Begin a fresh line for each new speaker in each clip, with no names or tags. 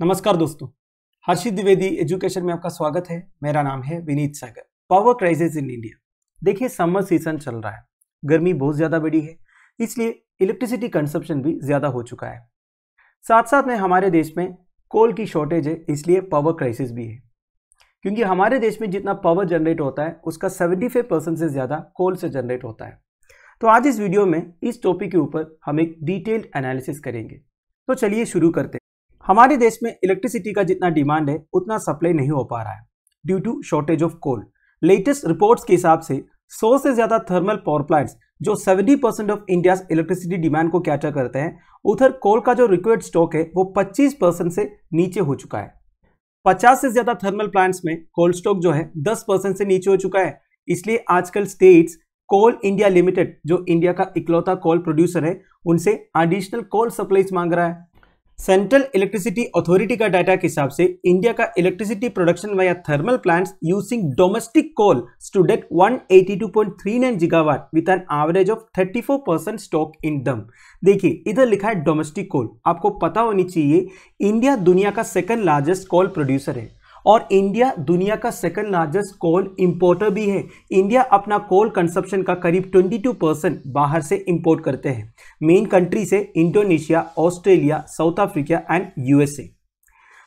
नमस्कार दोस्तों, हर्षित द्विवेदी एजुकेशन में आपका स्वागत है। मेरा नाम है Vineet Sagar. Power crisis in India देखिए समर सीज़न चल रहा है। गर्मी बहुत ज़्यादा बढ़ी है, इसलिए इलेक्ट्रिसिटी कंजप्शन भी ज़्यादा हो चुका है। साथ साथ में हमारे देश में कोल की शॉर्टेज है, इसलिए पावर क्राइसिस भी है। क्योंकि हमारे देश में जितना पावर जनरेट होता है, उसका 75 परसेंट से ज़्यादा कोल से जनरेट होता है। तो आज इस वीडियो में इस टॉपिक के ऊपर हम एक डिटेल्ड एनालिसिस करेंगे। तो चलिए शुरू करते हमारे देश में इलेक्ट्रिसिटी का जितना डिमांड है, उतना सप्लाई नहीं हो पा रहा है due to shortage of coal latest reports के हिसाब से 100 से ज़्यादा थर्मल पावर प्लांट्स जो 70 percent of India electricity demand को कैचर करते हैं, उधर कोल का जो रिक्वेड स्टॉक है, वो 25 परसेंट से नीचे हो चुका है। 50 से ज़्यादा थर्मल प्लांट्स में कोल्ड स्टॉक जो है 10 परसेंट से नीचे हो चुका है। इसलिए आजकल स्टेट्स कोल इंडिया लिमिटेड जो इंडिया का इकलौता कोल प्रोड्यूसर है, उनसे एडिशनल कोल सप्लाईज मांग रहा है। सेंट्रल इलेक्ट्रिसिटी अथॉरिटी का डाटा के हिसाब से इंडिया का electricity production via thermal plants using domestic coal stood at 182.39 gigawatt with an average of 34 percent stock in them देखिए, इधर लिखा है डोमेस्टिक कोल। आपको पता होनी चाहिए, इंडिया दुनिया का सेकंड लार्जेस्ट कोल प्रोड्यूसर है। और इंडिया दुनिया का सेकंड लार्जेस्ट कोल इंपोर्टर भी है। इंडिया अपना कोल कंसप्शन का करीब 22 परसेंट बाहर से इंपोर्ट करते हैं। मेन कंट्री से Indonesia Australia South Africa and USA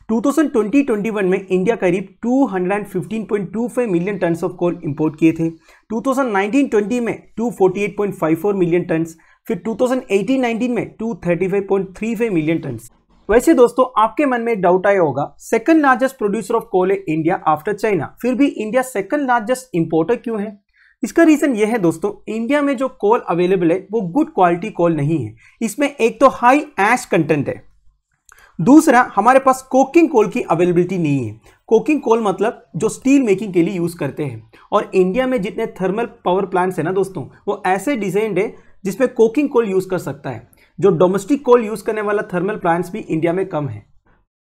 2020-21 में इंडिया करीब 215.25 million tons of coal import किए थे। 2019-20 में 248.54 मिलियन टन्स फिर 2018-19 में 235.35 मिलियन टन्स वैसे दोस्तों, आपके मन में डाउट आया होगा second largest producer of coal है इंडिया आफ्टर चाइना फिर भी इंडिया सेकंड लार्जेस्ट इंपोर्टर क्यों है? इसका रीजन यह है दोस्तों इंडिया में जो कोल अवेलेबल है, वो गुड क्वालिटी कोल नहीं है। इसमें एक तो हाई एश कंटेंट है। दूसरा, हमारे पास कोकिंग कोल की अवेलेबिलिटी नहीं है। कोकिंग कोल मतलब जो स्टील मेकिंग के लिए यूज़ करते हैं। और इंडिया में जितने थर्मल पावर प्लांट्स है ना दोस्तों, वो ऐसे डिजाइंड है जिसमें कोकिंग कोल यूज़ कर सकता है। जो डोमेस्टिक कोल यूज़ करने वाला थर्मल प्लांट्स भी इंडिया में कम है।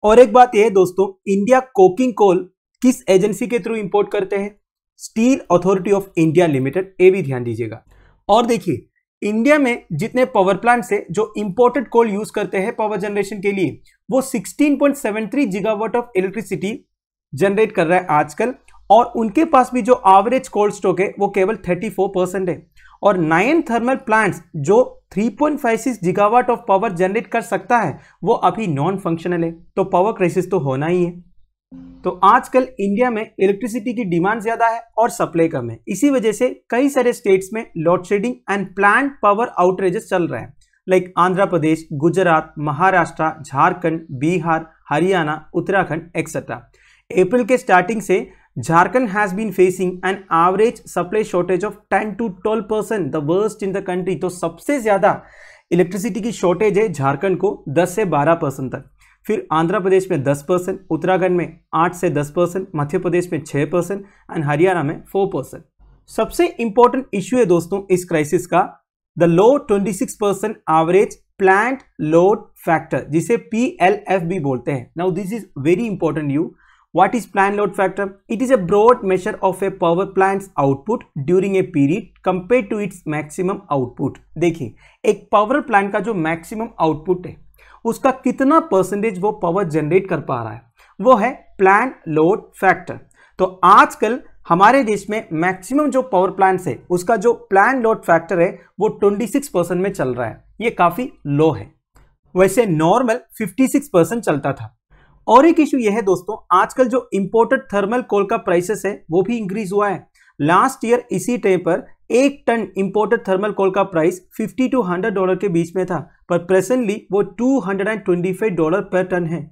और एक बात यह दोस्तों इंडिया कोकिंग कोल किस एजेंसी के थ्रू इंपोर्ट करते हैं? Steel Authority of India Limited ये भी ध्यान दीजिएगा। और देखिए इंडिया में जितने पावर प्लांट्स है, जो इंपोर्टेड कोल यूज़ करते हैं पावर जनरेशन के लिए, वो 16.73 गीगावाट ऑफ़ इलेक्ट्रिसिटी जनरेट कर रहा है आजकल। और उनके पास भी जो एवरेज कोल्ड स्टॉक है, वो केवल 34 परसेंट है। और नाइन थर्मल प्लांट्स जो 3.56 जिगावाट ऑफ़ पावर जनरेट कर सकता है, वो अभी नॉन फंक्शनल है तो पावर क्राइसिस तो होना ही है। तो आजकल इंडिया में इलेक्ट्रिसिटी की डिमांड ज़्यादा है और सप्लाई कम है। इसी वजह से कई सारे स्टेट्स में load shedding and plant power outrages चल रहे हैं। Like Andhra Pradesh Gujarat Maharashtra Jharkhand Bihar Haryana Uttarakhand etcetera April के स्टार्टिंग से Jharkhand has been facing an average supply shortage of 10 to 12 percent the worst in the country तो सबसे ज़्यादा electricity की shortage है झारखंड को 10 से 12 परसेंट तक। फिर आंध्र प्रदेश में 10 परसेंट उत्तराखंड में 8 से 10 परसेंट मध्य प्रदेश में 6 परसेंट एंड हरियाणा में 4 परसेंट सबसे इंपॉर्टेंट इश्यू है दोस्तों इस क्राइसिस का the low 26 percent average plant load factor जिसे पी बोलते हैं। Now this is very important you What is plant load factor? It is a broad measure of a power plant's output during a period compared to its maximum output. देखिए, एक power plant का जो maximum output है, उसका कितना percentage वो power generate कर पा रहा है? वो है प्लांट लोड फैक्टर तो आजकल हमारे देश में मैक्सिमम जो पावर प्लांट्स है, उसका जो प्लान लोड फैक्टर है, वो 26 परसेंट में चल रहा है। ये काफ़ी लो है। वैसे नॉर्मल 56 परसेंट चलता था। और एक इशू यह है दोस्तों, आजकल जो इंपोर्टेड थर्मल कोल का प्राइसेस है, वो भी इंक्रीज हुआ है। लास्ट ईयर इसी टाइम पर एक टन इंपोर्टेड थर्मल कोल का प्राइस 50 टू 100 डॉलर के बीच में था, पर प्रेजेंटली वो 225 डॉलर पर टन है।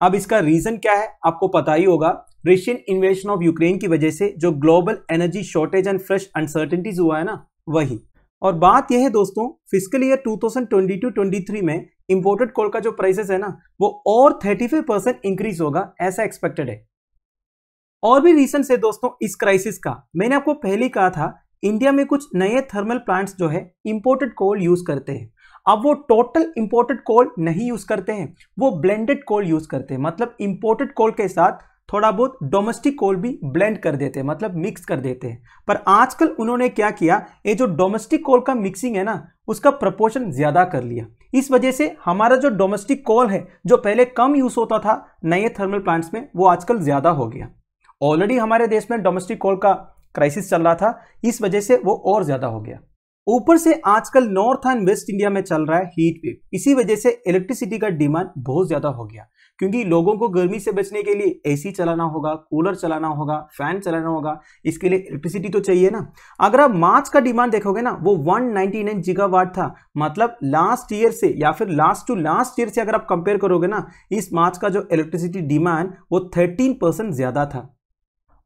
अब इसका रीजन क्या है, आपको पता ही होगा। रशियन इन्वेशन ऑफ़ यूक्रेन की वजह से जो global energy shortage and fresh uncertainties हुआ है ना, वही। और बात यह है दोस्तों फ़िज़िकल ईयर 2022-23 में इंपोर्टेड कोल का जो प्राइसेस है ना, वो और 35 परसेंट इंक्रीज होगा, ऐसा एक्सपेक्टेड है। और भी रीजन है दोस्तों इस क्राइसिस का। मैंने आपको पहले कहा था इंडिया में कुछ नए थर्मल प्लांट्स जो है इंपोर्टेड कोल यूज़ करते हैं। अब वो टोटल इंपोर्टेड कोल नहीं यूज़ करते हैं, वो ब्लेंडेड कोल यूज़ करते हैं। मतलब इंपोर्टेड कोल के साथ थोड़ा बहुत डोमेस्टिक कोल भी ब्लेंड कर देते हैं मतलब मिक्स कर देते हैं। पर आजकल उन्होंने क्या किया, ये जो डोमेस्टिक कोल का मिक्सिंग है ना, उसका प्रपोर्शन ज़्यादा कर लिया। इस वजह से हमारा जो डोमेस्टिक कोल है, जो पहले कम यूज़ होता था नए थर्मल प्लांट्स में, वो आजकल ज़्यादा हो गया। ऑलरेडी हमारे देश में डोमेस्टिक कोल का क्राइसिस चल रहा था, इस वजह से वो और ज़्यादा हो गया। ऊपर से आजकल नॉर्थ एंड वेस्ट इंडिया में चल रहा है हीट वेव इसी वजह से इलेक्ट्रिसिटी का डिमांड बहुत ज़्यादा हो गया। क्योंकि लोगों को गर्मी से बचने के लिए एसी चलाना होगा कूलर चलाना होगा फ़ैन चलाना होगा, इसके लिए इलेक्ट्रिसिटी तो चाहिए ना। अगर आप मार्च का डिमांड देखोगे ना, वो 199 जीगावाट था। मतलब लास्ट ईयर से या फिर लास्ट टू लास्ट ईयर से अगर आप कंपेयर करोगे ना, इस मार्च का जो इलेक्ट्रिसिटी डिमांड वो थर्टीन ज़्यादा था।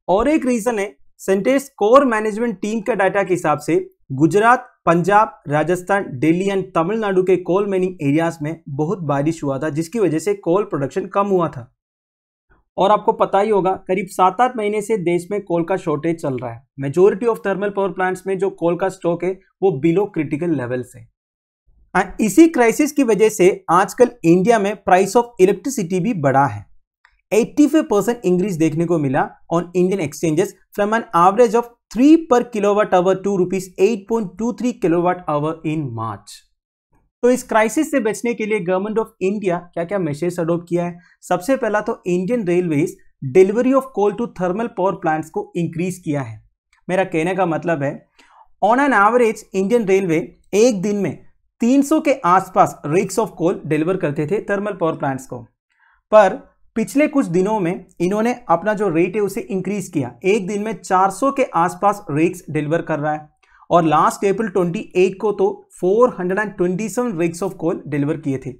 और एक रीजन है सेंटेस कोर मैनेजमेंट टीम का डाटा के हिसाब से गुजरात, पंजाब, राजस्थान, दिल्ली एंड तमिलनाडु के कोल माइनिंग एरियाज़ में बहुत बारिश हुआ था, जिसकी वजह से कोल प्रोडक्शन कम हुआ था। और आपको पता ही होगा, करीब सात आठ महीने से देश में कोल का शॉर्टेज चल रहा है। Majority of thermal power plants में जो कोल का स्टॉक है, वो बिलो क्रिटिकल लेवल से इसी क्राइसिस की वजह से आजकल इंडिया में प्राइस ऑफ़ इलेक्ट्रिसिटी भी बढ़ा है। 85 परसेंट इंक्रीज देखने को मिला on Indian exchanges from an average of 3 per kilowatt hour to rupees 8.23 kilowatt hour in March तो इस क्राइसिस से बचने के लिए गवर्नमेंट ऑफ़ इंडिया क्या क्या मेशर्स अडोप्ट किया है? सबसे पहला तो Indian railways delivery of coal to thermal power plants को इंक्रीज किया है। मेरा कहने का मतलब है on an average Indian railway एक दिन में 300 के आसपास रिक्स ऑफ़ कोल डिलीवर करते थे थर्मल पावर प्लांट्स को। पर पिछले कुछ दिनों में इन्होंने अपना जो रेट है उसे इंक्रीज किया। एक दिन में 400 के आसपास रेट्स डिलीवर कर रहा है और लास्ट अप्रैल 28 को तो 427 रेक्स ऑफ़ कोल डिलीवर किए थे।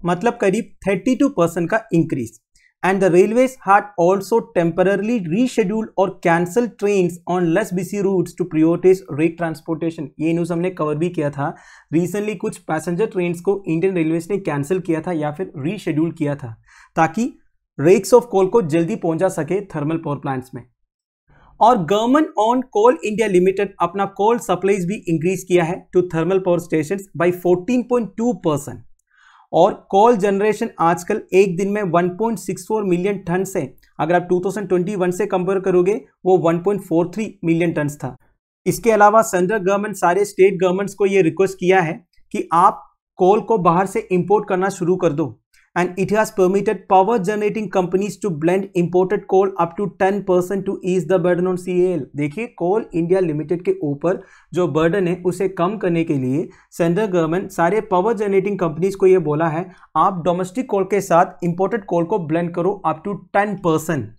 मतलब करीब 32 परसेंट का increase and the railways had also temporarily rescheduled or cancelled trains on less busy routes to prioritize rate transportation ये न्यूज़ हमने कवर भी किया था। रिसेंटली कुछ पैसेंजर ट्रेन को इंडियन रेलवेज ने कैंसिल किया था या फिर रीशेड्यूल किया था। ताकि रेक्स ऑफ़ कोल को जल्दी पहुँचा सके थर्मल पावर प्लांट्स में। और government on Coal India Limited अपना कोल सप्लाईज भी इंक्रीज किया है to thermal power station by 14.2 percent और कोल जनरेशन आजकल एक दिन में 1.64 मिलियन टन से अगर आप 2021 से कंपेयर करोगे, वो 1.43 मिलियन टन था। इसके अलावा सेंट्रल गवर्नमेंट सारे स्टेट गवर्नमेंट्स को ये रिक्वेस्ट किया है कि आप कोल को बाहर से इंपोर्ट करना शुरू कर दो। And it has permitted power generating companies to blend imported coal up to 10% to ease the burden on CAL. देखिए कोल इंडिया लिमिटेड के ऊपर जो बर्डन है, उसे कम करने के लिए सेंट्रल गवर्नमेंट सारे पावर जनरेटिंग कंपनीज़ को ये बोला है, आप डोमेस्टिक कोल के साथ इंपोर्टेड कोल को ब्लेंड करो up to 10 percent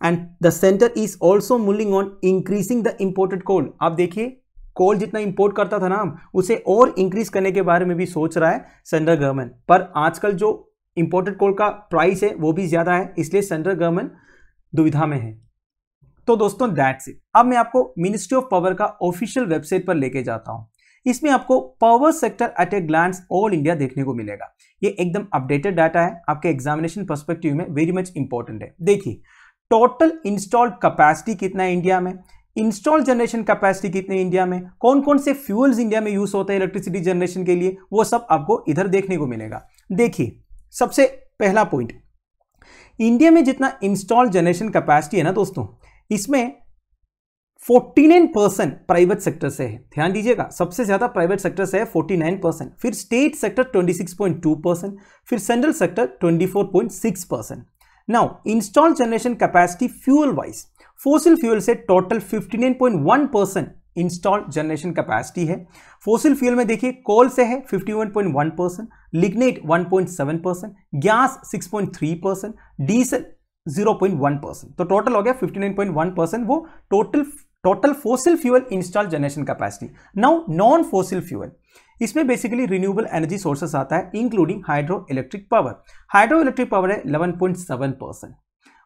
and the centre is also moving on increasing the imported coal आप देखिए कोल जितना इंपोर्ट करता था ना उसे और इंक्रीज करने के बारे में भी सोच रहा है सेंट्रल गवर्नमेंट पर आजकल जो इंपोर्टेड कोल का प्राइस है, वो भी ज़्यादा है, इसलिए सेंट्रल गवर्नमेंट दुविधा में है। तो दोस्तों दैट्स इट अब मैं आपको मिनिस्ट्री ऑफ़ पावर का ऑफिशियल वेबसाइट पर लेके जाता हूँ। इसमें आपको power sector at a glance all India देखने को मिलेगा। ये एकदम अपडेटेड डाटा है, आपके एग्जामिनेशन परस्पेक्टिव में वेरी मच इंपॉर्टेंट है। देखिए टोटल इंस्टॉल्ड कैपेसिटी कितना है इंडिया में? इंस्टॉल जनरेशन कैपेसिटी कितनी इंडिया में? कौन कौन से फ्यूल्स इंडिया में यूज़ होते हैं इलेक्ट्रिसिटी जनरेशन के लिए? वो सब आपको इधर देखने को मिलेगा। देखिए सबसे पहला पॉइंट इंडिया में जितना इंस्टॉल जनरेशन कैपेसिटी है ना दोस्तों, इसमें 49 परसेंट प्राइवेट सेक्टर से है। ध्यान दीजिएगा, सबसे ज़्यादा प्राइवेट सेक्टर से है 49 परसेंट फिर स्टेट सेक्टर 26.2 परसेंट फिर central sector 24.6 percent now install generation capacity fuel wise fossil fuel से total 59.1 percent install generation capacity है। फोसिल फ्यूल में देखिए कोल से है 51.1 percent lignite 1.7 percent gas 6.3 percent diesel 0.1 percent तो टोटल हो गया 59.1 परसेंट वो total total fossil fuel install generation capacity now non fossil fuel इसमें बेसिकली रिन्यूएबल एनर्जी सोर्सेस आता है including hydro electric power hydro electric power है 11.7 percent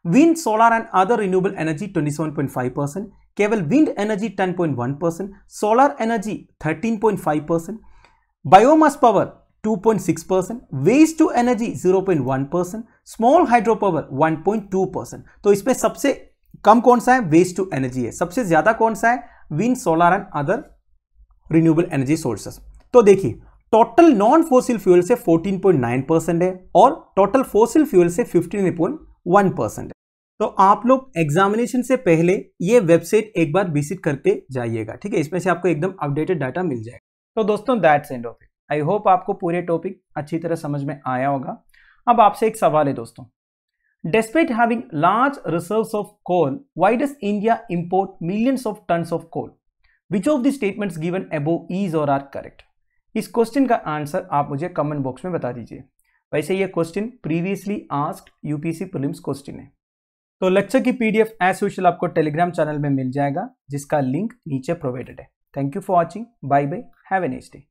wind solar and other renewable energy 27.5 percent केवल wind energy 10.1 percent, solar energy 13.5 percent, biomass power 2.6 percent waste to energy 0.1 percent small hydro power 1.2 percent. तो इसमें सबसे कम कौन सा है? Waste to energy है। सबसे ज़्यादा कौन सा है? Wind solar and other renewable energy sources तो देखिए टोटल नॉन फोसिल फ्यूल से 14.9 परसेंट है और टोटल फोसिल फ्यूल से 15.1 परसेंट है। तो आप लोग एग्जामिनेशन से पहले ये वेबसाइट एक बार विज़िट करके जाइएगा ठीक है? इसमें से आपको एकदम अपडेटेड डाटा मिल जाएगा। तो दोस्तों that's end of it I hope आपको पूरे टॉपिक अच्छी तरह समझ में आया होगा। अब आपसे एक सवाल है दोस्तों। Despite having large reserves of coal, why does India import millions of tons of coal? Which of the statements given above is or are correct? इस क्वेश्चन का आंसर आप मुझे कमेंट बॉक्स में बता दीजिए। वैसे ये question previously asked UPSC prelims question है। तो लेक्चर की पीडीएफ एज यूजल आपको टेलीग्राम चैनल में मिल जाएगा, जिसका लिंक नीचे प्रोवाइडेड है। Thank you for watching bye bye have a next day